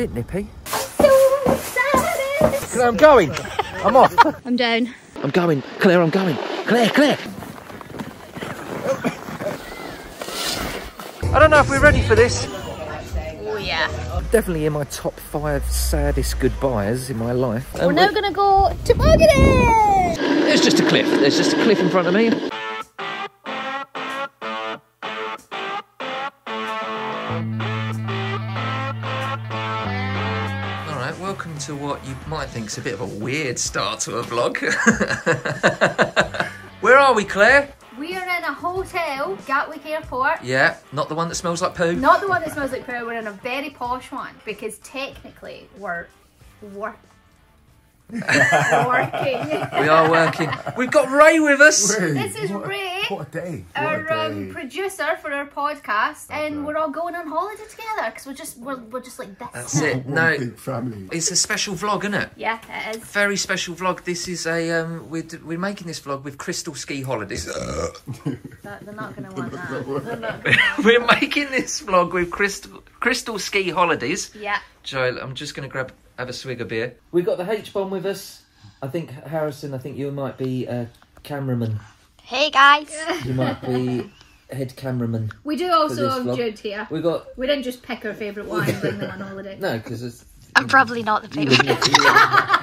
Bit nippy. So! Claire, I'm going. I'm off. I'm down. I'm going. Claire, I'm going. Claire, Claire. I don't know if we're ready for this. Oh yeah. Definitely in my top five saddest goodbyes in my life. We're now gonna go to tobogganing! There's just a cliff. There's just a cliff in front of me. What you might think is a bit of a weird start to a vlog. Where are we, Claire? We are in a hotel, Gatwick Airport. Yeah, not the one that smells like poo. Not the one that smells like poo, we're in a very posh one because technically we're work working. We are working. We've got Ray with us. This is what, Ray, What a day. What our a um, producer for our podcast, and right. we're all going on holiday together because we're just we're, we're just like this. That's it. No, family. it's a special vlog, isn't it? Yeah, it is. Very special vlog. This is a um, we're, we're making this vlog with Crystal Ski Holidays. That, they're not going to want that. They're not gonna want we're making this vlog with Crystal Crystal Ski Holidays. Yeah. Joel, I'm just going to grab have a swig of beer. We've got the H bomb with us. I think Harrison. I think you might be a cameraman. Hey guys. You might be head cameraman. We do also this have. Jude here. We got We didn't just pick our favourite one and bring them on holiday. no because it's. I'm probably not the favourite.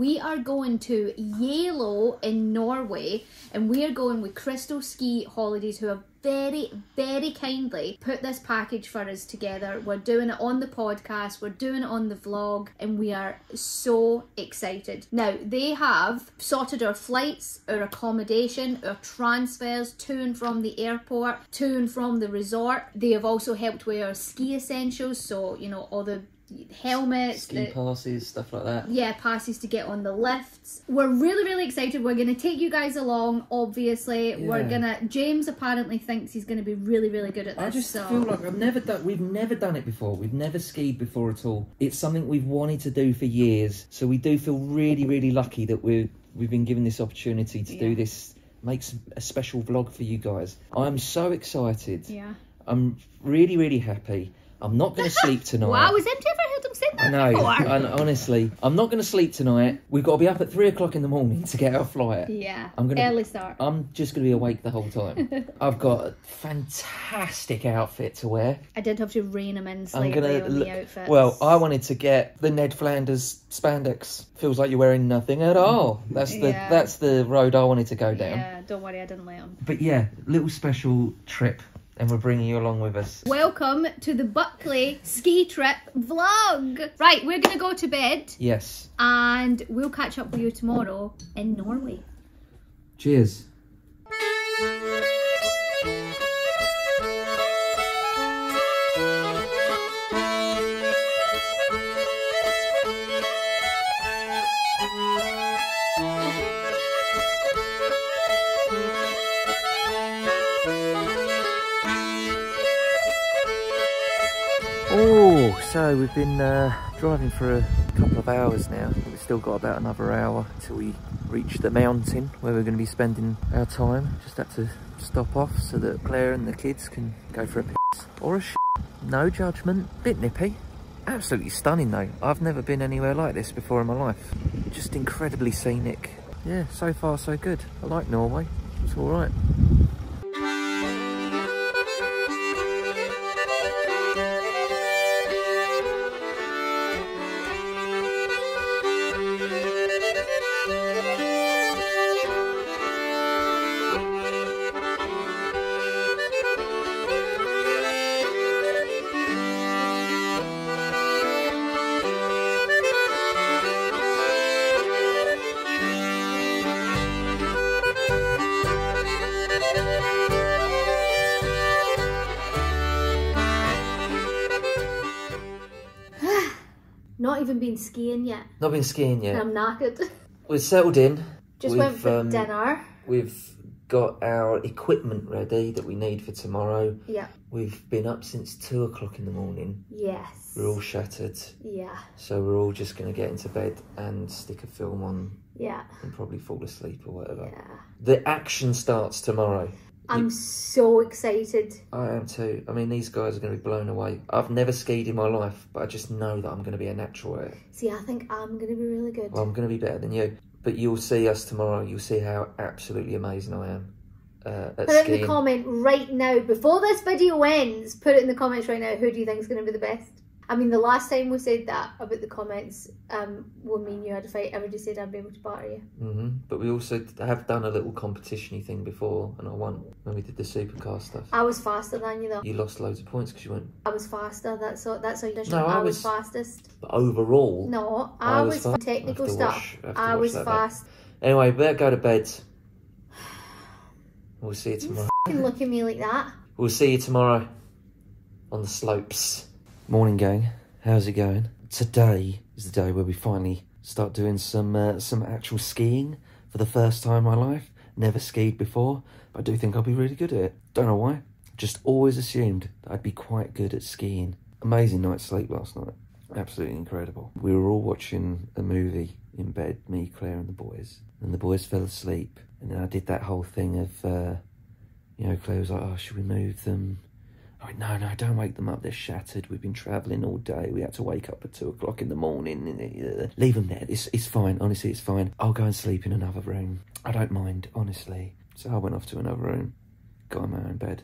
We are going to Geilo in Norway and we are going with Crystal Ski Holidays who have very, very kindly put this package for us together. We're doing it on the podcast, we're doing it on the vlog, and we are so excited. Now, they have sorted our flights, our accommodation, our transfers to and from the airport, to and from the resort. They have also helped with our ski essentials, so, you know, all the helmets, Ski the, passes, stuff like that. yeah, passes to get on the lifts. We're really, really excited. We're gonna take you guys along. Obviously, we're gonna. James apparently thinks he's gonna be really, really good at this. I just so. feel like I've never done. We've never done it before. We've never skied before at all. It's something we've wanted to do for years. So we do feel really, really lucky that we we've been given this opportunity to Yeah. do this. Make some, a special vlog for you guys. I'm so excited. yeah. I'm really, really happy. I'm not going to sleep tonight. Wow, has MJ ever heard him say that I know. before? And honestly, I'm not going to sleep tonight. We've got to be up at three o'clock in the morning to get our flight. yeah. I'm gonna- early start. I'm just going to be awake the whole time. I've got a fantastic outfit to wear. I did have to rein him in I'm gonna on look- the outfit. Well, I wanted to get the Ned Flanders spandex. Feels like you're wearing nothing at all. That's the Yeah. that's the road I wanted to go down. Yeah, don't worry, I didn't let him. But yeah, little special trip, and we're bringing you along with us. Welcome to the Buckley ski trip vlog. Right, we're gonna go to bed Yes. and we'll catch up with you tomorrow in Norway. Cheers. So we've been uh, driving for a couple of hours now. We've still got about another hour till we reach the mountain where we're going to be spending our time. Just had to stop off so that Claire and the kids can go for a piss or a sh. No judgment. Bit nippy. Absolutely stunning though. I've never been anywhere like this before in my life. Just incredibly scenic. Yeah, so far so good. I like Norway. It's all Not been skiing yet. Not been skiing yet. I'm knackered. We've settled in. Just We've, went for um, dinner. We've got our equipment ready that we need for tomorrow. Yeah. We've been up since two o'clock in the morning. Yes. We're all shattered, Yeah. so we're all just going to get into bed and stick a film on Yeah. and probably fall asleep or whatever. Yeah. The action starts tomorrow. I'm so excited. I am too. I mean, these guys are going to be blown away. I've never skied in my life, but I just know that I'm going to be a natural at it. See, I think I'm going to be really good. Well, I'm going to be better than you. But you'll see us tomorrow. You'll see how absolutely amazing I am uh, at Put it in the comment right now. Before this video ends, put it in the comments right now. Who do you think is going to be the best? I mean, the last time we said that about the comments, um, when me and you had a fight, everybody said I'd be able to batter you. hmm But we also have done a little competition-y thing before, and I won when we did the supercar stuff. I was faster than you though. You lost loads of points because you went. I was faster. That's all. That's how you No, I I was was- fastest. But overall, No, I I, was was, fa- technical stuff. watch- I I was that back. fast. anyway, better go to bed. We'll see you tomorrow. Fucking look at me like that. We'll see you tomorrow on the slopes. Morning, gang. How's it going? Today is the day where we finally start doing some uh, some actual skiing for the first time in my life. Never skied before, but I do think I'll be really good at it. Don't know why. Just always assumed that I'd be quite good at skiing. Amazing night's sleep last night. Absolutely incredible. We were all watching a movie in bed, me, Claire, and the boys. And the boys fell asleep. And then I did that whole thing of, uh, you know, Claire was like, oh, should we move them? I went, no, no, don't wake them up. They're shattered. We've been travelling all day. We had to wake up at two o'clock in the morning. Leave them there. It's, it's fine. Honestly, it's fine. I'll go and sleep in another room. I don't mind, honestly. So I went off to another room, got in my own bed.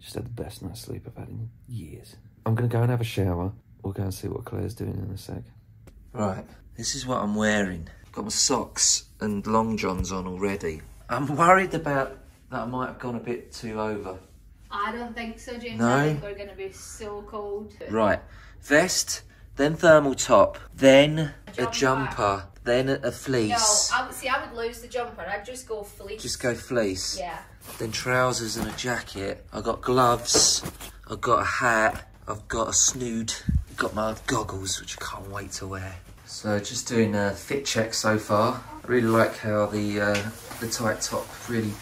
Just had the best night's sleep I've had in years. I'm going to go and have a shower. We'll go and see what Claire's doing in a sec. Right, this is what I'm wearing. Got my socks and long johns on already. I'm worried about that I might have gone a bit too over. I don't think so, James. No? I think we're going to be so cold. Right, vest, then thermal top, then a jumper. jumper, then a, a No, fleece. I would see. I would lose the jumper. I'd just go fleece. Just go fleece. yeah. Then trousers and a jacket. I got gloves. I've got a hat. I've got a snood. Got my goggles, which I can't wait to wear. So just doing a fit check so far. I really like how the uh, the tight top really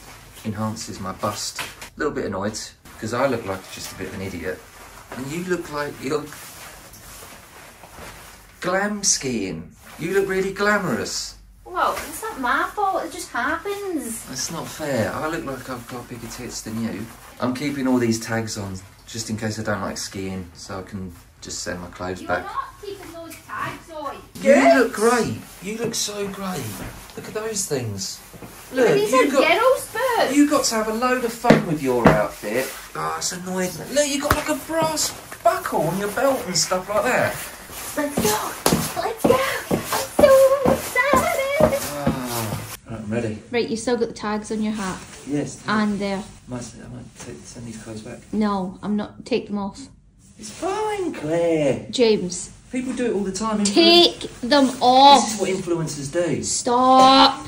enhances my bust. A little bit annoyed because I look like just a bit of an idiot, and you look like you're glam skiing. You look really glamorous. Well, it's not my fault. It just happens. That's not fair. I look like I've got bigger tits than you. I'm keeping all these tags on just in case I don't like skiing, so I can just send my clothes You're back. not keeping those tags on. You look great. You look so great. Look at those things. Look, These you are got girls' boots. you got to have a load of fun with your outfit. Oh, it's annoying. Look, you got like a brass buckle on your belt and stuff like that. Let's go. Let's go. I'm so excited. Ah, right, I'm ready. Right, you still got the tags on your hat Yes. and there. I might, I might take, send these clothes back. No, I'm not. Take them off, It's fine, Claire. James. People do it all the time. Influ- Take them off. This is what influencers do. Stop.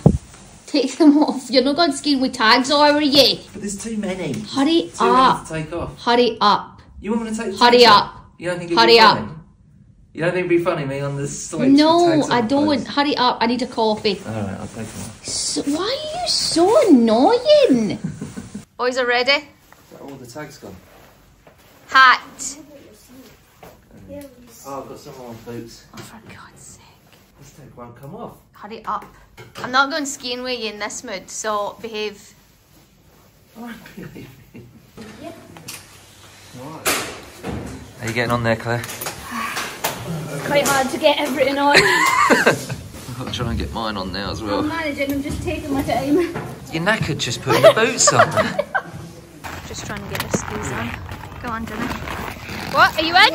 Take them off. You're not going skiing with tags, on, are you? But there's too many. Too Hurry many up. to take off. Hurry up. You want me to take the Hurry tags up. off? You don't think it'd Hurry be up. funny? You don't think it'd be funny me on the slopes with No, tags I don't. please? Hurry up. I need a coffee. Alright, I'll take them off. So, why are you so annoying? Boys are ready. Is all the tags gone? Hat. Oh, I've got some more boots. Oh, for God's sake. This tag won't come off. Hurry up. I'm not going skiing with you in this mood, so behave. Alright, How you getting on there, Claire? It's quite hard to get everything on. I've got to try and get mine on now as well. I'm managing, I'm just taking my time. You're knackered just putting the boots on. Just trying to get the skis on. Go on, Jimmy. What? Are you in?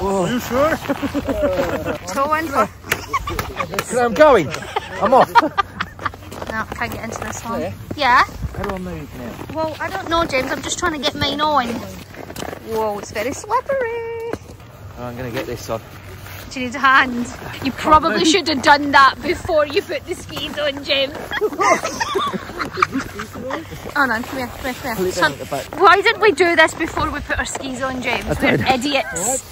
Are you sure? Toe in. I'm going. I'm off. No, can't get into this one. Yeah? How do I move now? Well, I don't know, James. I'm just trying to get mine on. Whoa, it's very slippery. Oh, I'm going to get this on. Do you need a hand? You probably should have done that before you put the skis on, James. oh no, come here, come here, come here. Son, why didn't we do this before we put our skis on, James? We're idiots.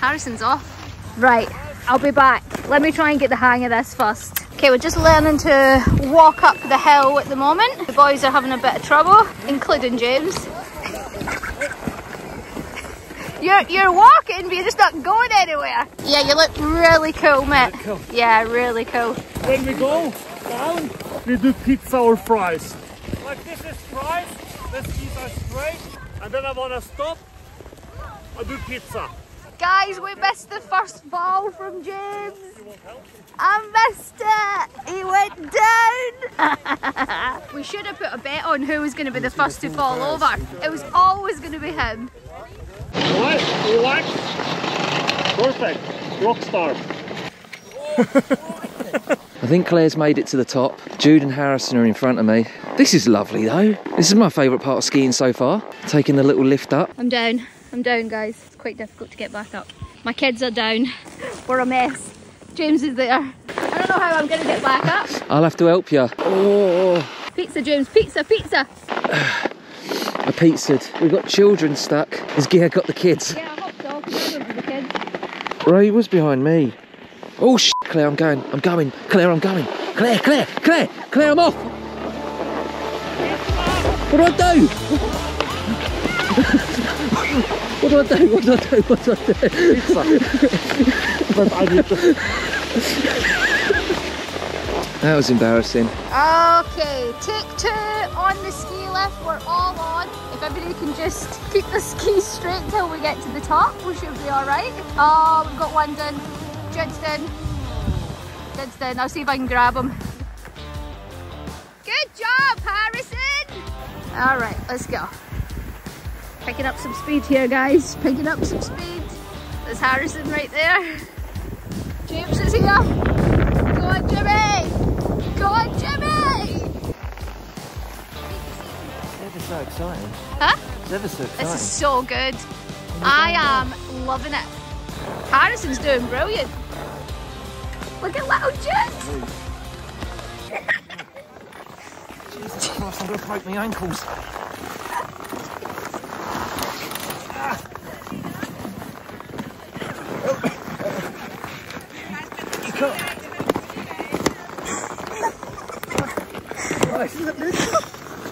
Harrison's off. Right, I'll be back. Let me try and get the hang of this first. Okay, we're just learning to walk up the hill at the moment. The boys are having a bit of trouble, including James. You're you're walking, but you're just not going anywhere. Yeah, you look really cool, mate. cool? Yeah, really cool. When we go down, we do pizza or fries. Like this is fries, this skis are straight, and then I want to stop, I do pizza. Guys, we missed the first ball from James. I missed it. He went down. we should have put a bet on who was going to be the first to fall over. It was always going to be him. Right, relax. Perfect. Rock star. I think Claire's made it to the top. Jude and Harrison are in front of me. This is lovely though. This is my favourite part of skiing so far. Taking the little lift up. I'm down. I'm down, guys. It's quite difficult to get back up. My kids are down. We're a mess. James is there. I don't know how I'm going to get back up. I'll have to help you. Oh, Pizza, James. Pizza, pizza. I pizzaed. We've got children stuck. Has Gia got the kids? Yeah, I hope so. I the kids. Ray was behind me. Oh shit, Claire, I'm going. I'm going. Claire, I'm going. Claire, Claire, Claire, Claire, I'm off. What do I do? what do I do? What do I do? What do I do? But I need to... That was embarrassing. Okay, take two on the ski lift. We're all on. If everybody can just keep the skis straight till we get to the top, we should be all right. Oh, we've got one done. Judd's done. Judd's done. I'll see if I can grab him. Good job, Harrison. All right, let's go. Picking up some speed here, guys. Picking up some speed. There's Harrison right there. James is here. Go on, Jimmy. Go on, Jimmy. Ever so exciting. Huh? It's ever so This is so good. I am loving it. Harrison's doing brilliant. Look at little Jude. Jesus Christ, I'm going to break my ankles.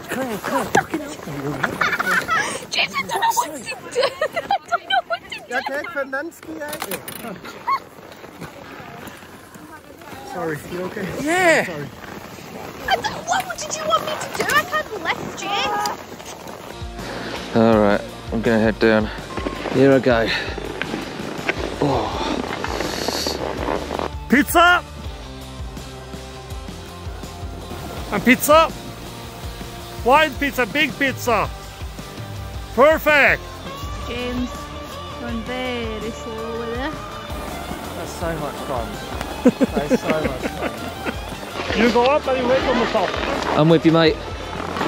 Claire, Claire, fucking help me. James, I don't know what to do. I don't know what to do. Ja, kijk, Fernanski uit. Sorry, you okay? Yeah. I don't, what did you want me to do? I can't lift James. All right, I'm going to head down. Here I go. Pizza! And pizza? Wide pizza, big pizza. Perfect. James, going very slowly there. That's so much fun. That's so much fun. You go up and you wait on the top. I'm with you, mate.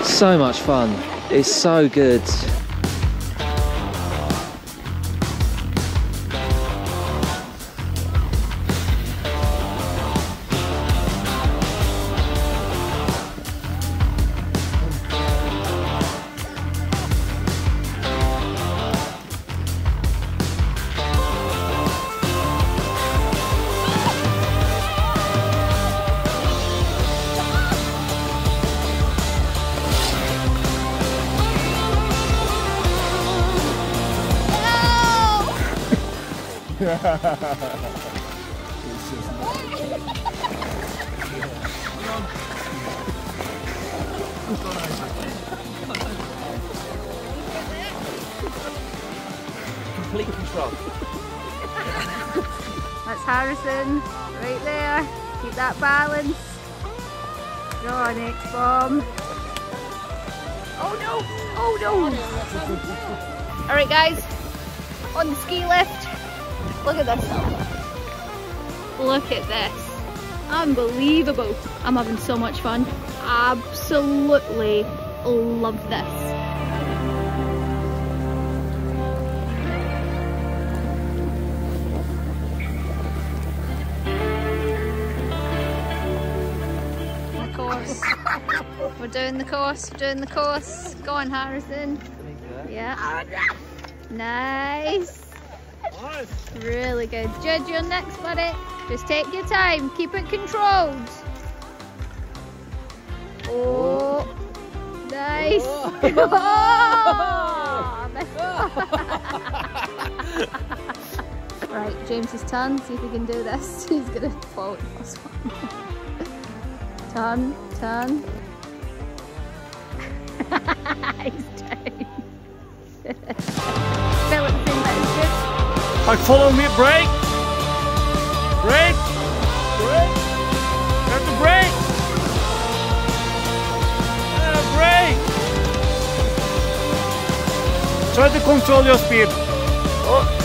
So much fun. It's so good. Complete control. That's Harrison, right there. Keep that balance. Go on, H-bomb. Oh no! Oh no! Alright guys, on the ski lift. Look at this. Look at this. Unbelievable. I'm having so much fun. Absolutely love this. The course. We're doing the course, we're doing the course. Go on, Harrison. Yeah. Nice. Really good. Judge, you're next, buddy. Just take your time. Keep it controlled. Oh. Nice. Oh, right, James's turn. See if he can do this. He's gonna fall the first one. turn, turn. Time. Like follow me, brake. Brake. Brake. Got the brake. Yeah, brake. Try to control your speed. Oh.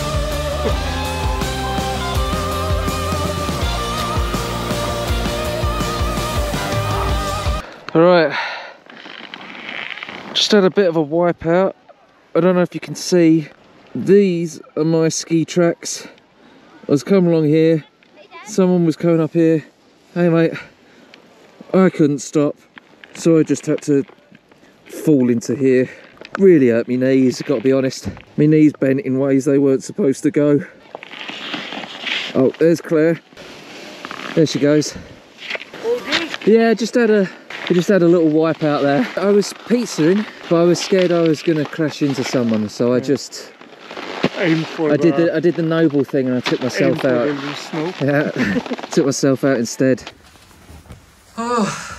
Alright, just had a bit of a wipeout. I don't know if you can see, these are my ski tracks. I was coming along here, someone was coming up here. Hey mate, I couldn't stop, so I just had to fall into here. Really hurt my knees, gotta be honest. My knees bent in ways they weren't supposed to go. Oh, there's Claire. There she goes. Yeah, just had a I just had a little wipe out there. I was pizzaing, but I was scared I was gonna crash into someone, so I just Aim for I did the I did the noble thing and I took myself for out. the snow. Yeah, took myself out instead. Oh.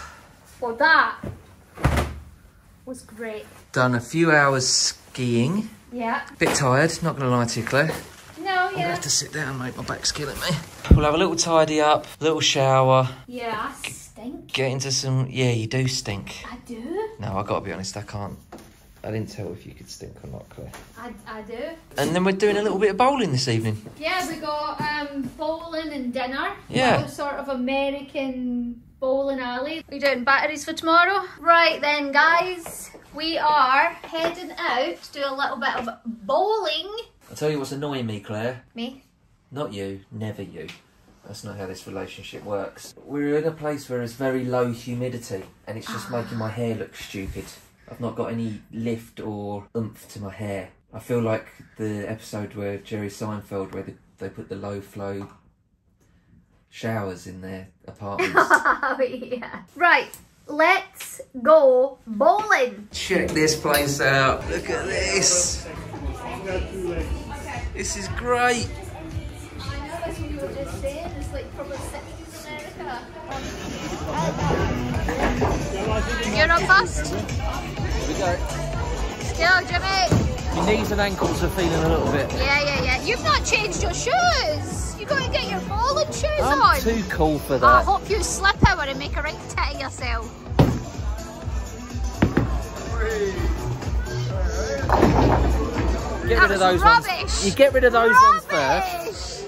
Well, that was great. Done a few hours skiing. Yeah. Bit tired, not gonna lie to you, Claire. No, I'm gonna have to sit down, mate. My back's killing me. We'll have a little tidy up, little shower, Yeah, I stink. get into some. Yeah, you do stink. I do. No, I gotta be honest, I can't. I didn't tell if you could stink or not, Claire. I, I do. And then we're doing a little bit of bowling this evening. Yeah, we got um, bowling and dinner. Yeah. Little sort of American bowling alley. We're doing batteries for tomorrow? Right then, guys. We are heading out to do a little bit of bowling. I'll tell you what's annoying me, Claire. Me? Not you, never you. That's not how this relationship works. We're in a place where it's very low humidity and it's just making my hair look stupid. I've not got any lift or oomph to my hair. I feel like the episode where Jerry Seinfeld, where the, they put the low flow showers in their apartments. Oh, yeah. Right. Let's go bowling. Check this place out. Look at this. This is great. I know that's what you were just saying. It's like from the 60s America. You're not fast? Here we go. Go, Jimmy. Your knees and ankles are feeling a little bit. Yeah, yeah, yeah. You've not changed your shoes. You got to get your bowling shoes I'm on. too cool for that. I hope you slip over and make a right tit of yourself. Get That rid of those rubbish. ones. You get rid of those ones first.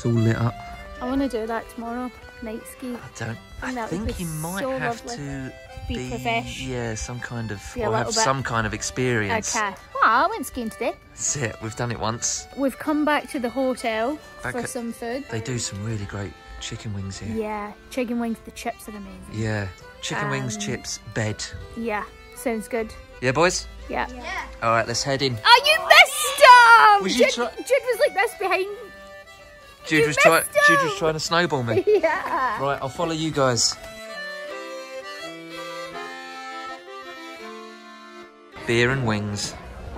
It's all lit up. I want to do that tomorrow, night ski. I don't. I that would think you might so have lovely. to Be profesh. Yeah, some kind of Be or have some kind of experience. Okay. Well, I went skiing today. That's it. We've done it once. We've come back to the hotel Back for at- some food. They do some really great chicken wings here. Yeah, chicken wings, the chips are amazing. Yeah, chicken wings, Um, chips, bed. Yeah, sounds good. Yeah, boys. Yeah. All right, let's head in. Oh, you missed him! Was you Jude, try- Jude was like this behind. Jude You was trying. Jude was trying to snowball me. Yeah. Right, I'll follow you guys. Beer and wings.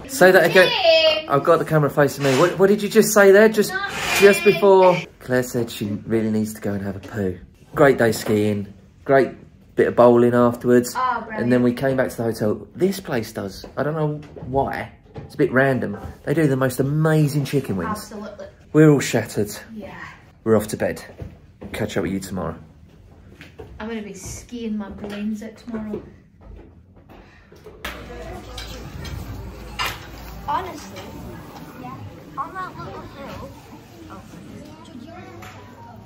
Say that again. I've got the camera facing me. What, what did you just say there? Just just before Claire said she really needs to go and have a poo. Great day skiing. Great bit of bowling afterwards. Oh, brilliant. and then we came back to the hotel. This place does. I don't know why. It's a bit random. They do the most amazing chicken wings. Absolutely. We're all shattered. Yeah. We're off to bed. Catch up with you tomorrow. I'm gonna be skiing my brains out tomorrow. Honestly, yeah. On that little hill.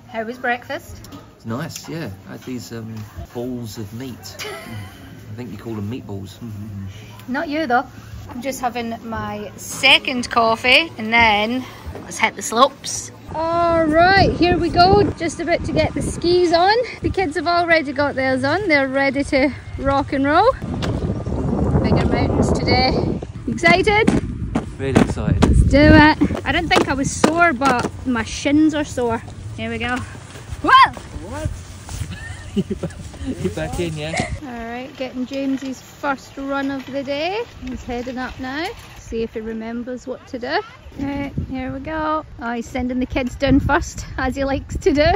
How was breakfast? It's nice, yeah. I had these um, balls of meat. I think you call them meatballs. Not you though. I'm just having my second coffee and then let's hit the slopes. All right, here we go. Just about to get the skis on. The kids have already got theirs on. They're ready to rock and roll. Bigger mountains today. Excited? Really excited. Let's do it. I didn't think I was sore, but my shins are sore. Here we go. Well, You're back in, yeah? All right, getting James's first run of the day. He's heading up now. See if he remembers what to do. Right, here we go. Oh, he's sending the kids down first, as he likes to do.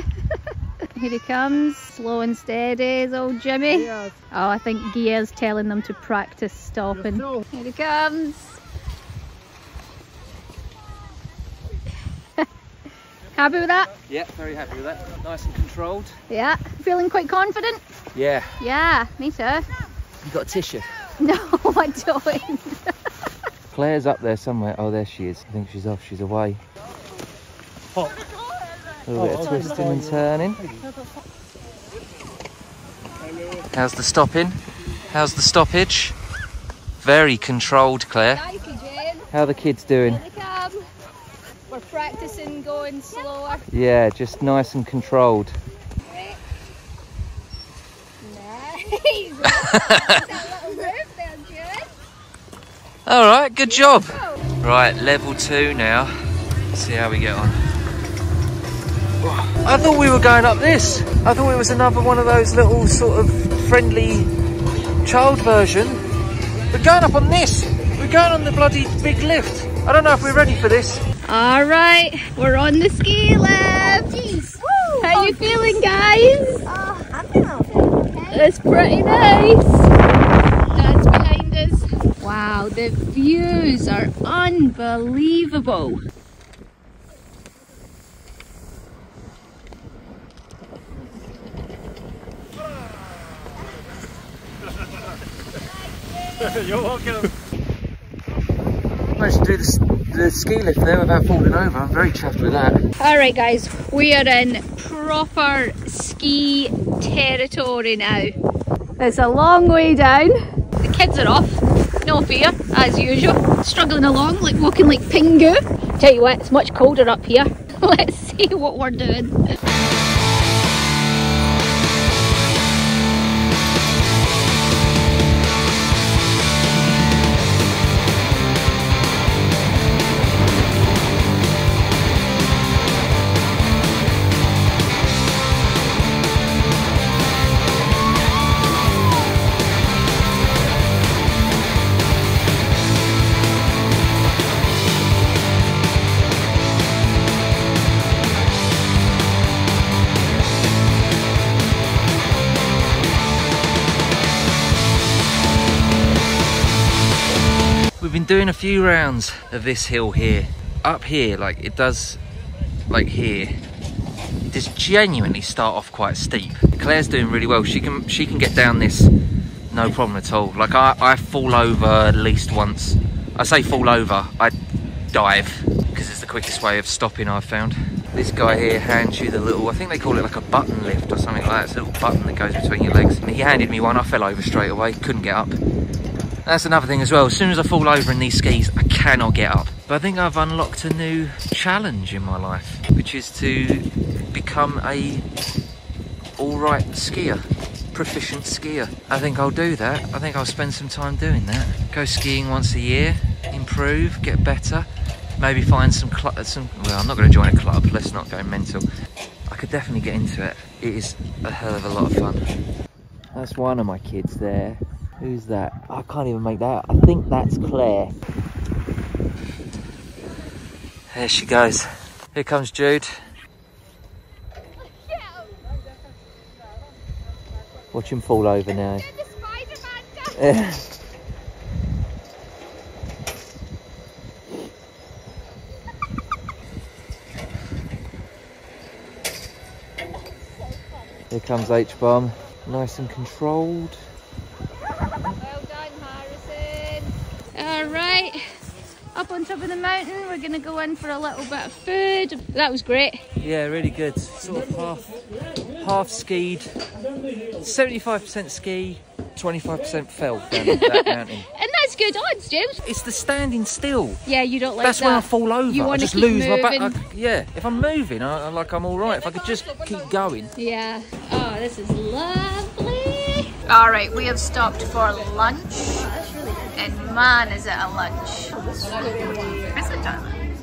here he comes, slow and steady is old Jimmy. Oh, I think Gia's telling them to practice stopping. Here he comes. Happy with that? Yeah, very happy with that. Nice and controlled. Yeah. Feeling quite confident? Yeah. Yeah, me too. You got a tissue? No, I don't. Claire's up there somewhere. Oh, there she is. I think she's off. She's away. Oh. A little bit of oh, twisting oh, and turning. How's the stopping? How's the stoppage? Very controlled, Claire. Nicely, Jane. How are the kids doing? Here they come. We're practicing going slower. Yeah, just nice and controlled. Nice. that little roof there, Jane. All right, good job. Right, level two now. see how we get on. I thought we were going up this. I thought it was another one of those little sort of friendly child version. We're going up on this. We're going on the bloody big lift. I don't know if we're ready for this. All right, we're on the ski lift. Woo! How you feeling, guys? Uh, I'm feeling okay. It's pretty nice. That's behind us. Wow, the views are unbelievable. You're welcome. Managed to do the, the ski lift there without falling over. I'm very chuffed with that. All right, guys, we are in proper ski territory now. It's a long way down. The kids are off, no fear, as usual. Struggling along, like walking like Pingu. Tell you what, it's much colder up here. Let's see what we're doing. Doing a few rounds of this hill here. Up here, like it does, like here, it does genuinely start off quite steep. Claire's doing really well. She can she can get down this, no problem at all. Like I, I fall over at least once. I say fall over, I dive because it's the quickest way of stopping I've found. This guy here hands you the little, I think they call it like a button lift or something like that. It's a little button that goes between your legs. And he handed me one, I fell over straight away, couldn't get up. That's another thing as well. As soon as I fall over in these skis, I cannot get up. But I think I've unlocked a new challenge in my life, which is to become a all-right skier, proficient skier. I think I'll do that. I think I'll spend some time doing that. Go skiing once a year, improve, get better. Maybe find some club. Some well, I'm not going to join a club. Let's not go mental. I could definitely get into it. It is a hell of a lot of fun. That's one of my kids there. Who's that? I can't even make that. I think that's Claire. There she goes. Here comes Jude. Watch him fall over now. Here comes H-bomb. Nice and controlled. All right, up on top of the mountain, we're gonna go in for a little bit of food. That was great. Yeah, really good. Sort of half, half skied, 75% ski, 25% fell down that mountain. And that's good odds, James. It's the standing still. Yeah, you don't like That's that. when I fall over. You I want to just keep lose moving. my back. I- yeah, if I'm moving, I, I like I'm all right. If I could just keep going. Yeah. Oh, this is lovely. All right, we have stopped for lunch, and man, is it a lunch! Is it, darling?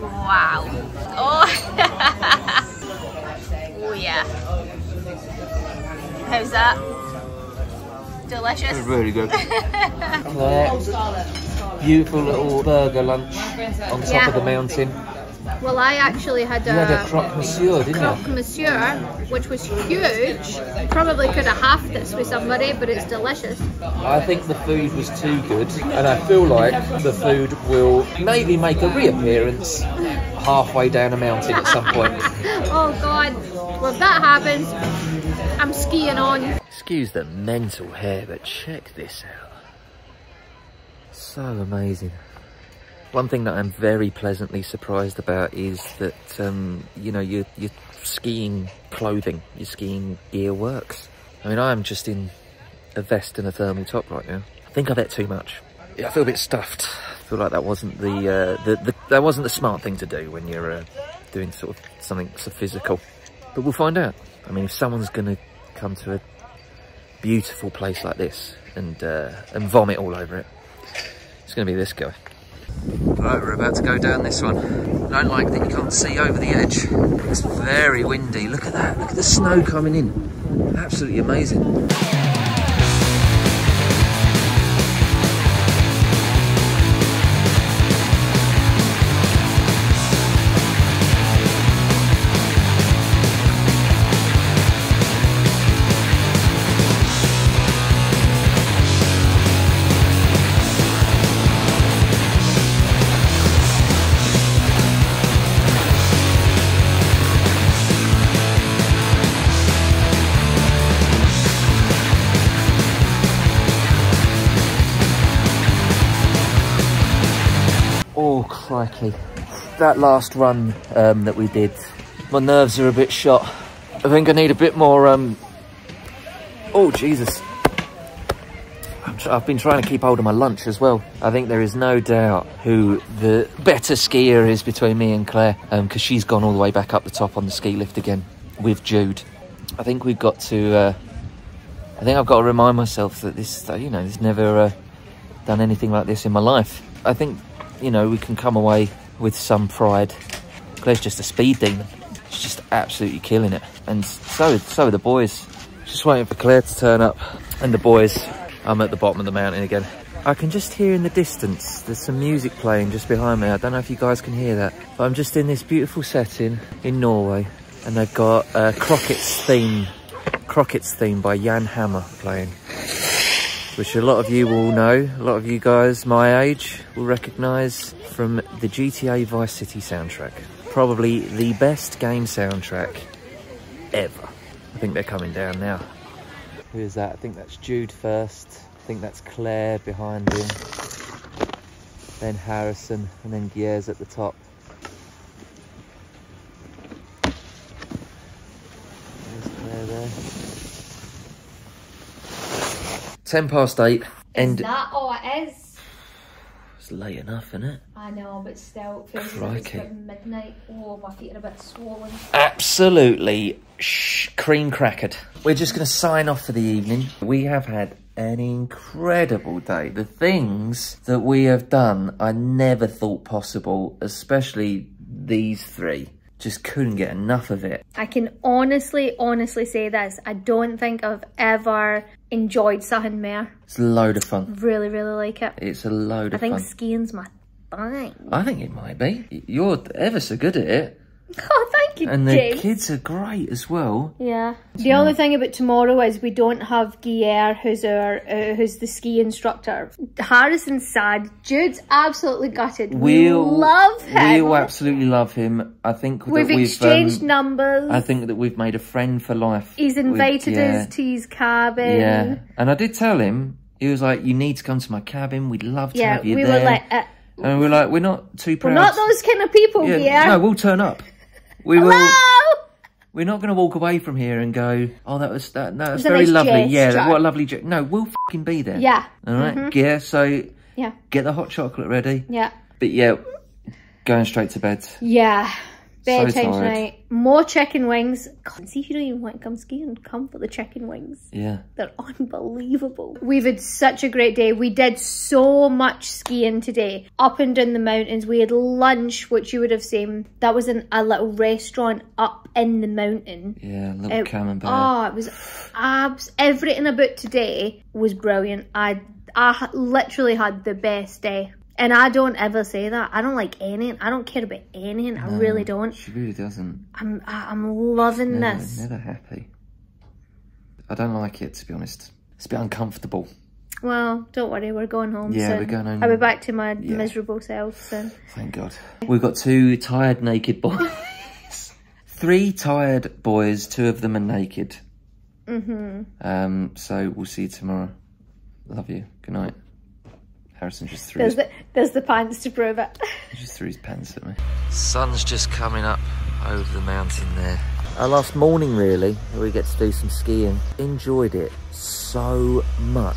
Wow. Oh. oh yeah. How's that? Delicious. Really good. Beautiful little burger lunch on top Yeah. of the mountain. Well, I actually had You had a croque monsieur, didn't croque you? monsieur, which was huge. Probably could have halved this with somebody, but it's delicious. I think the food was too good, and I feel like the food will maybe make a reappearance halfway down a mountain at some point. Oh God! Well, if that happens, I'm skiing on. Excuse the mental hair, but check this out. So amazing. One thing that I'm very pleasantly surprised about is that, um, you know, your, your skiing clothing, your skiing gear works. I mean, I'm just in a vest and a thermal top right now. I think I've ate too much. Yeah, I feel a bit stuffed. I feel like that wasn't the, uh, the, the that wasn't the smart thing to do when you're uh, doing sort of something so physical. But we'll find out. I mean, if someone's going to come to a beautiful place like this and uh, and vomit all over it, it's going to be this guy. Right, we're about to go down this one. I don't like that you can't see over the edge. It's very windy. Look at that. Look at the snow coming in. Absolutely amazing. That last run um, that we did, my nerves are a bit shot. I think I need a bit more... Um... Oh, Jesus. I've been trying to keep hold of my lunch as well. I think there is no doubt who the better skier is between me and Claire, because she's gone all the way back up the top on the ski lift again with Jude. I think we've got to... Uh... I think I've got to remind myself that this, you know, there's never uh, done anything like this in my life. I think you know, we can come away with some pride. Claire's just a speed demon. She's just absolutely killing it. And so, so are the boys. Just waiting for Claire to turn up. And the boys, I'm at the bottom of the mountain again. I can just hear in the distance, there's some music playing just behind me. I don't know if you guys can hear that. But I'm just in this beautiful setting in Norway. And they've got uh, Crockett's theme, Crockett's theme by Jan Hammer playing which a lot of you will know, a lot of you guys my age will recognise from the GTA Vice City soundtrack. Probably the best game soundtrack ever. I think they're coming down now. Who is that? I think that's Jude first. I think that's Claire behind him. Then Harrison, and then Gier's at the top. There's Claire there. Ten past eight. And that all it is? it's late enough, isn't it? I know, but still, it feels if it's midnight. Oh, my feet are a bit swollen. Absolutely sh- cream crackered. We're just going to sign off for the evening. We have had an incredible day. The things that we have done, I never thought possible, especially these three. Just couldn't get enough of it. I can honestly, honestly say this. I don't think I've ever enjoyed something more. It's a load of fun. Really, really like it. It's a load I of fun. I think skiing's my thing. I think it might be. You're ever so good at it. Oh, thank you, And the James. kids are great as well. Yeah. The only thing about tomorrow is we don't have Guillermo, who's our uh, who's the ski instructor. Harrison's sad. Jude's absolutely gutted. We We'll love him. We'll absolutely love him. I think that We've we've exchanged um, numbers. I think that we've made a friend for life. He's invited yeah, us to his cabin. Yeah, and I did tell him. He was like, "You need to come to my cabin. We'd love to Yeah, have you we there." were like, uh, and we're like, "We're not too proud." we're not those kind of people, yeah, Guillermo. no, we'll turn up. We will. Hello! We're not going to walk away from here and go, "Oh, that was that. That was a very nice lovely. Yeah, what a lovely. No, we'll fucking be there. Yeah. All right? Mm-hmm. Yeah. So Yeah. get the hot chocolate ready. Yeah. But yeah, going straight to bed. Yeah. Bedtime tired. tonight. More chicken wings. God, see if you don't even want to come skiing, come for the chicken wings. Yeah. They're unbelievable. We've had such a great day. We did so much skiing today. Up and down the mountains. We had lunch, which you would have seen. That was in a little restaurant up in the mountain. Yeah, a little It- camembert. Oh, it was abs. Everything about today was brilliant. I I literally had the best day. And I don't ever say that. I don't like anything. I don't care about anything. I really don't. She really doesn't. I'm I- I'm loving Never, this. never happy. I don't like it, to be honest. It's a bit uncomfortable. Well, don't worry, we're going home Yeah, soon. we're going home. I'll be back to my Yeah. miserable self soon. Thank God. We've got two tired naked boys. Three tired boys, two of them are naked. Mm-hmm. Um, so we'll see you tomorrow. Love you. Good night. Harrison just threw There's his, the there's the pants to prove it. He just threw his pants at me. Sun's just coming up over the mountain there. Our last morning, really, where we get to do some skiing. Enjoyed it so much.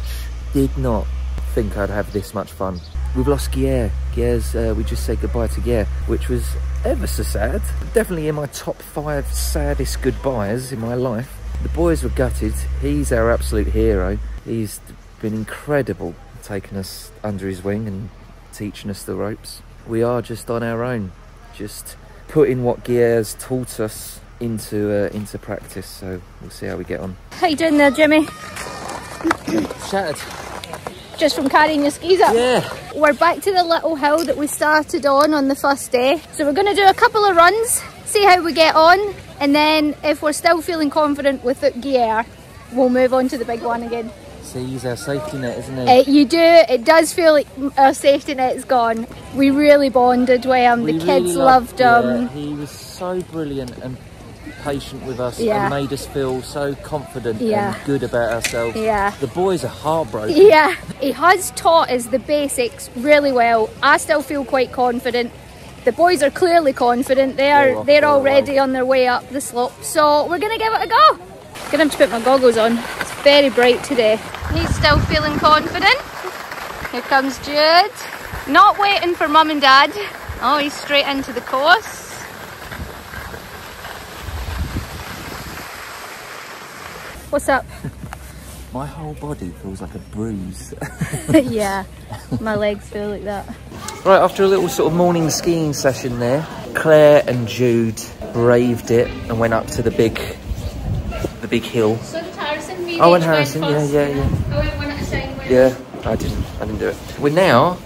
Did not think I'd have this much fun. We've lost Guerre. Guerre's, uh, we just said goodbye to Guerre, which was ever so sad. Definitely in my top five saddest goodbyes in my life. The boys were gutted. He's our absolute hero. He's been incredible taking us under his wing and teaching us the ropes. We are just on our own, just putting what Guerre's taught us into uh, into practice. So we'll see how we get on. How you doing there, Jimmy? Shattered. Just from carrying your skis up? Yeah. We're back to the little hill that we started on on the first day. So we're going to do a couple of runs, see how we get on, and then if we're still feeling confident with the gear, we'll move on to the big one again. He's our safety net, isn't he? Uh, you do, it does feel like our safety net's gone. We really bonded with him, the kids really loved him. yeah, He was so brilliant and patient with us Yeah. and made us feel so confident Yeah. and good about ourselves. Yeah. The boys are heartbroken. Yeah, he has taught us the basics really well. I still feel quite confident. The boys are clearly confident. They're Oh, they're oh, already on their way up the slope. So we're gonna give it a go. Gonna have to put my goggles on. It's very bright today. He's still feeling confident. Here comes Jude. Not waiting for mum and dad. Oh, he's straight into the course. What's up? My whole body feels like a bruise. yeah, my legs feel like that. Right, after a little sort of morning skiing session there, Claire and Jude braved it and went up to the big, the big hill. So did Harrison. We Oh, Harrison, yeah, yeah, yeah. I went one at a time. went- Yeah, I didn't, I didn't do it. We're now,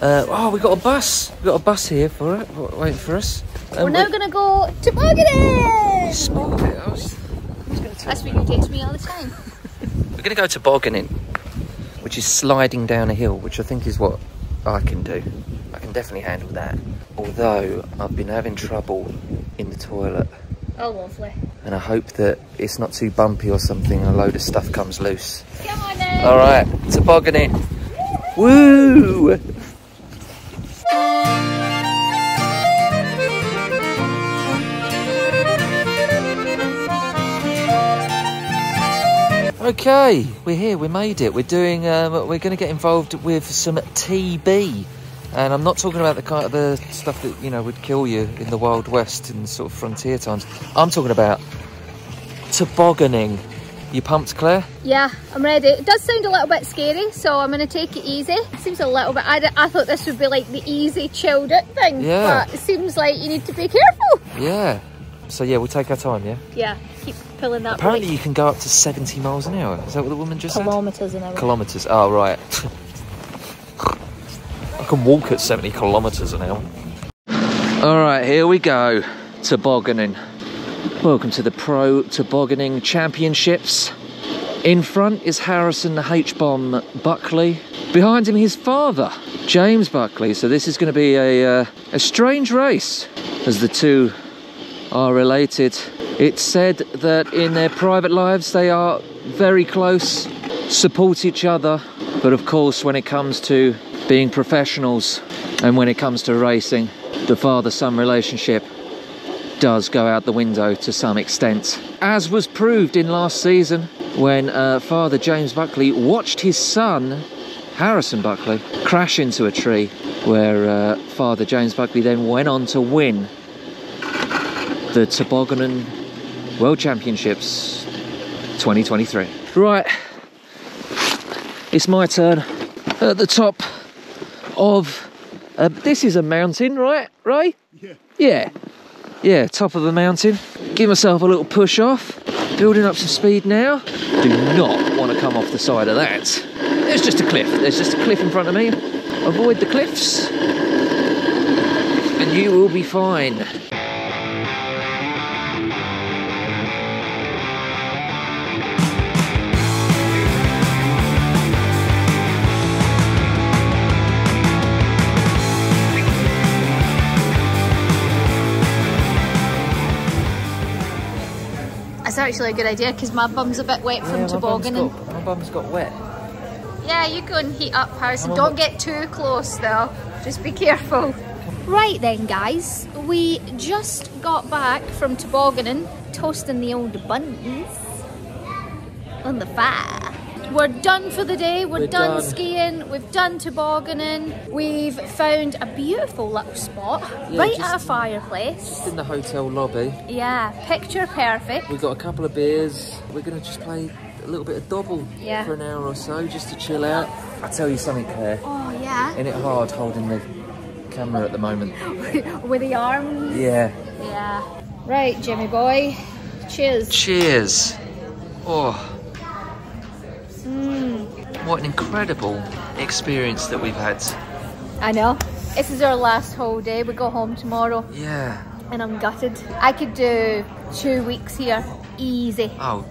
uh, oh, we got a bus. We got a bus here for it, waiting for us. We're now gonna go to Tobogganing. Spotted it. I was, I was gonna That's what you teach me all the time. We're going to go tobogganing, which is sliding down a hill, which I think is what I can do. I can definitely handle that. Although I've been having trouble in the toilet, Oh, lovely. and I hope that it's not too bumpy or something. and A load of stuff comes loose. Come on then. All right, tobogganing. Woo! Okay, we're here. We made it. We're doing. Um, we're going to get involved with some TB, and I'm not talking about the kind of the stuff that you know would kill you in the Wild West in sort of frontier times. I'm talking about tobogganing. You pumped, Claire? Yeah, I'm ready. It does sound a little bit scary, so I'm gonna take it easy. It seems a little bit. I, I thought this would be like the easy, chilled out thing, Yeah. but it seems like you need to be careful. Yeah. So yeah, we'll take our time. Yeah. Yeah, keep pulling that. Apparently, you can go up to 70 miles an hour. Is that what the woman just said? kilometers an hour. Kilometers. Oh right. I can walk at 70 kilometers an hour. All right, here we go. tobogganing. Welcome to the Pro Tobogganing Championships. In front is Harrison H-Bomb Buckley. Behind him, his father, James Buckley. So this is going to be a, uh, a strange race as the two are related. It's said that in their private lives they are very close, support each other, but of course, when it comes to being professionals and when it comes to racing, the father son relationship does go out the window to some extent. As was proved in last season when uh, father James Buckley watched his son Harrison Buckley crash into a tree, where uh, father James Buckley then went on to win the Tobogganing World Championships 2023. Right, it's my turn at the top of. Uh, this is a mountain, right, Ray? Yeah. Yeah. Yeah, top of the mountain. Give myself a little push off. Building up some speed now. Do not want to come off the side of that. There's just a cliff. There's just a cliff in front of me. Avoid the cliffs. And you will be fine. That's actually a good idea because my bum's a bit wet from Yeah, my bum's tobogganing. got- My bum's got wet. Yeah, you go and heat up, Harrison. I'm Don't get too close though. Just be careful. Right then, guys. We just got back from tobogganing, toasting the old buns on the fire. We're done for the day. We're, We're done, done. skiing. We've done tobogganing. We've found a beautiful little spot Yeah, right at a fireplace. In the hotel lobby, Yeah, picture perfect. we've got a couple of beers. We're going to just play a little bit of Dobble Yeah. for an hour or so just to chill out. I'll tell you something, Claire. Oh yeah, Isn't it hard holding the camera at the moment? with the arms. Yeah. Yeah. Right, Jimmy boy. Cheers. Cheers. Oh. What an incredible experience that we've had. I know. This is our last whole day. We go home tomorrow Yeah. and I'm gutted. I could do two weeks here. Easy. Oh,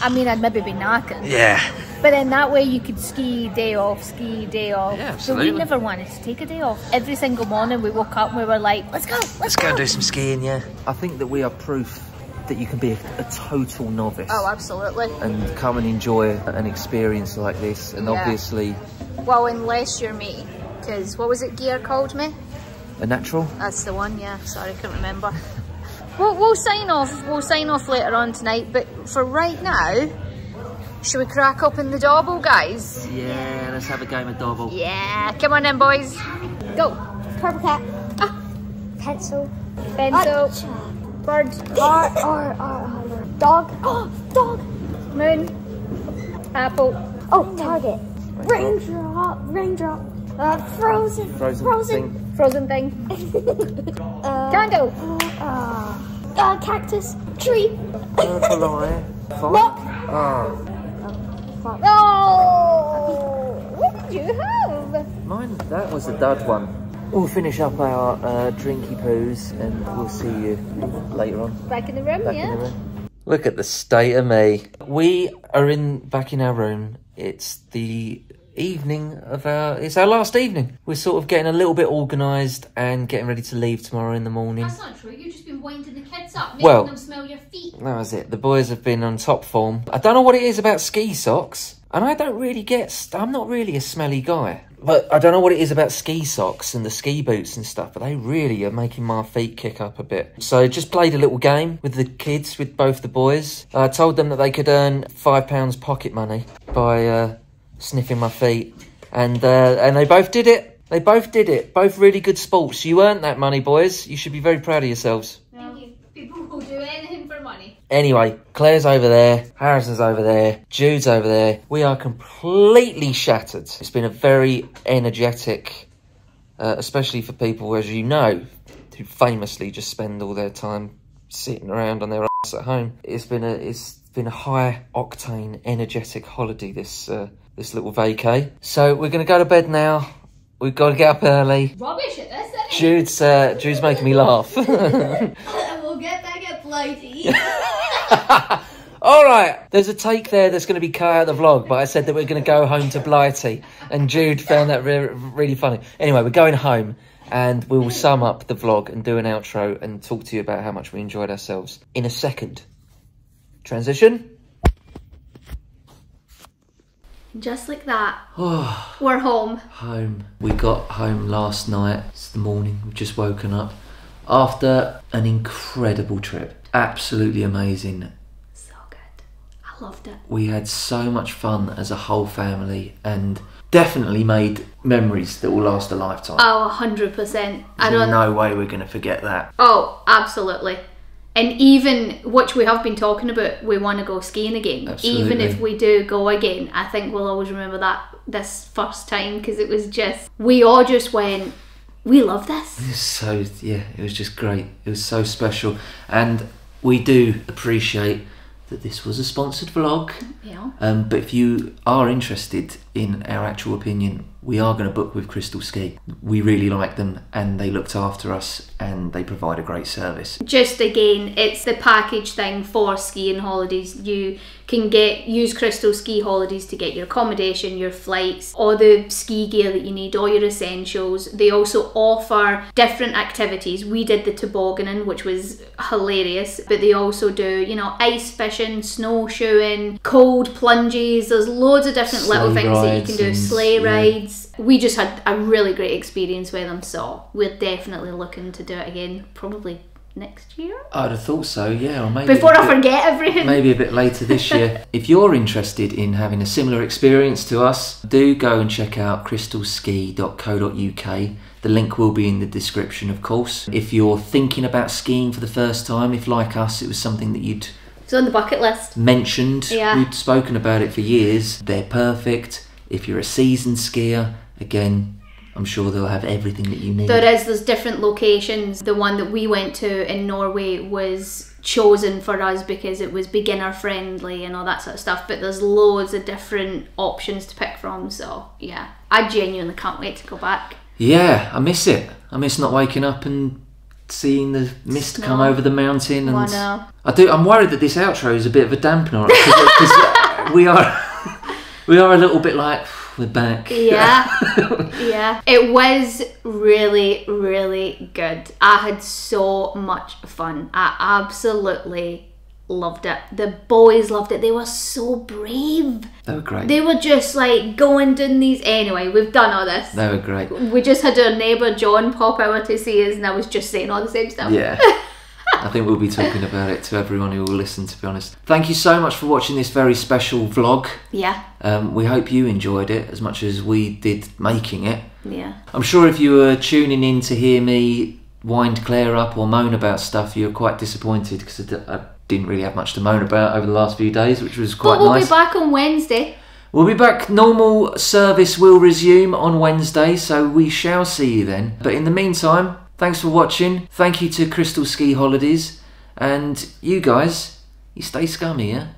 I mean, I'd maybe be knacking. yeah. But then that way you could ski day off, ski day off. Yeah, absolutely. So we never wanted to take a day off. Every single morning we woke up and we were like, let's go, let's, Let's go and do some skiing, yeah. I think that we are proof that you can be a, a total novice. Oh, absolutely. and come and enjoy an experience like this. And Yeah. obviously, Well, unless you're me. Because what was it Gear called me? a natural. That's the one, yeah. Sorry, I couldn't remember. we'll, we'll sign off. We'll sign off later on tonight. But for right now, should we crack up in the Dobble, guys? Yeah, let's have a game of Dobble. Yeah, come on then, boys. Go. Purple cat. Ah. Pencil. Pencil. Bird. R, R, R, R. Dog. Oh, dog. Moon. Apple. Oh, target. Raindrop. Raindrop. Uh, frozen. Frozen, Frozen. thing. Frozen thing. Uh, Candle. uh, uh, cactus. Tree. Purple eye. Fine. Rock. Oh, Oh! What did you have? mine, that was a dud one. We'll finish up our uh, drinky poos and we'll see you later on. Back in the room, Back yeah? the room. Look at the state of me. We are in back in our room. It's the evening of our it's our last evening. We're sort of getting a little bit organised and getting ready to leave tomorrow in the morning. That's not true. You've just been winding the kids up, making Well- them smell your feet. That was it. The boys have been on top form. I don't know what it is about ski socks, and I don't really get. I'm not really a smelly guy, but I don't know what it is about ski socks and the ski boots and stuff. But they really are making my feet kick up a bit. So just played a little game with the kids, with both the boys. I told them that they could earn five pounds pocket money by uh, sniffing my feet, and uh, and they both did it. They both did it. Both really good sports. You earned that money, boys. You should be very proud of yourselves. People will do anything for money. Anyway, Claire's over there, Harrison's over there, Jude's over there. We are completely shattered. It's been a very energetic, uh, especially for people, as you know, who famously just spend all their time sitting around on their ass at home. It's been a it's been a high octane, energetic holiday. This uh, this little vacay. So we're gonna go to bed now. We've got to get up early. Rubbish at this. Jude's uh, Jude's making me laugh. Blighty. All right, there's a take there that's going to be cut out of the vlog, but I said that we're going to go home to Blighty, and Jude found that re- really funny. Anyway, we're going home, and we will sum up the vlog and do an outro and talk to you about how much we enjoyed ourselves in a second. Transition. Just like that, Oh, we're home. home. We got home last night. It's the morning. We've just woken up after an incredible trip. Absolutely amazing. So good. I loved it. We had so much fun as a whole family and definitely made memories that will last a lifetime. Oh, 100%. I There's don't no way we're going to forget that. Oh, absolutely. And even which we have been talking about, we want to go skiing again. Even if we do go again, I think we'll always remember that this first time because it was just we all just went, we love this. It was so yeah, it was just great. It was so special, and we do appreciate that this was a sponsored vlog. Know, Um, but if you are interested in our actual opinion, we are going to book with Crystal Ski. We really like them, and they looked after us, and they provide a great service. just again, it's the package thing for skiing holidays. You can get use Crystal Ski Holidays to get your accommodation, your flights, all the ski gear that you need, all your essentials. They also offer different activities. We did the tobogganing, which was hilarious, but they also do, you know, ice fishing, snowshoeing, cold plunges. There's loads of different little things that you can do. Sleigh yeah. We just had a really great experience with them, so we're definitely looking to do it again, probably next year. I'd have thought so, yeah, or maybe Before I bit- forget everything. maybe a bit later this year. if you're interested in having a similar experience to us, do go and check out crystalski.co.uk. The link will be in the description, of course. If you're thinking about skiing for the first time, if like us, it was something that you'd It's on the bucket list. mentioned. Yeah. We'd spoken about it for years. They're perfect. If you're a seasoned skier, again, I'm sure they'll have everything that you need. There is there's different locations. The one that we went to in Norway was chosen for us because it was beginner friendly and all that sort of stuff. But there's loads of different options to pick from. So yeah, I genuinely can't wait to go back. Yeah, I miss it. I miss not waking up and seeing the mist come over the mountain. And I know. I do. I'm worried that this outro is a bit of a dampener because we are we are a little bit like we're back. Yeah, yeah. It was really, really good. I had so much fun. I absolutely loved it. The boys loved it. They were so brave. They were great. They were just like going doing these. Anyway, we've done all this. They were great. We just had our neighbour John pop over to see us, and I was just saying all the same stuff. Yeah. I think we'll be talking about it to everyone who will listen, to be honest. Thank you so much for watching this very special vlog. Yeah, Um, we hope you enjoyed it as much as we did making it. yeah. I'm sure if you were tuning in to hear me wind Claire up or moan about stuff, you're quite disappointed because I, d- I didn't really have much to moan about over the last few days, which was quite But we'll nice. be back on Wednesday. We'll be back. Normal service will resume on Wednesday, so we shall see you then. But in the meantime, thanks for watching. Thank you to Crystal Ski Holidays. And you guys, you stay scummy, yeah?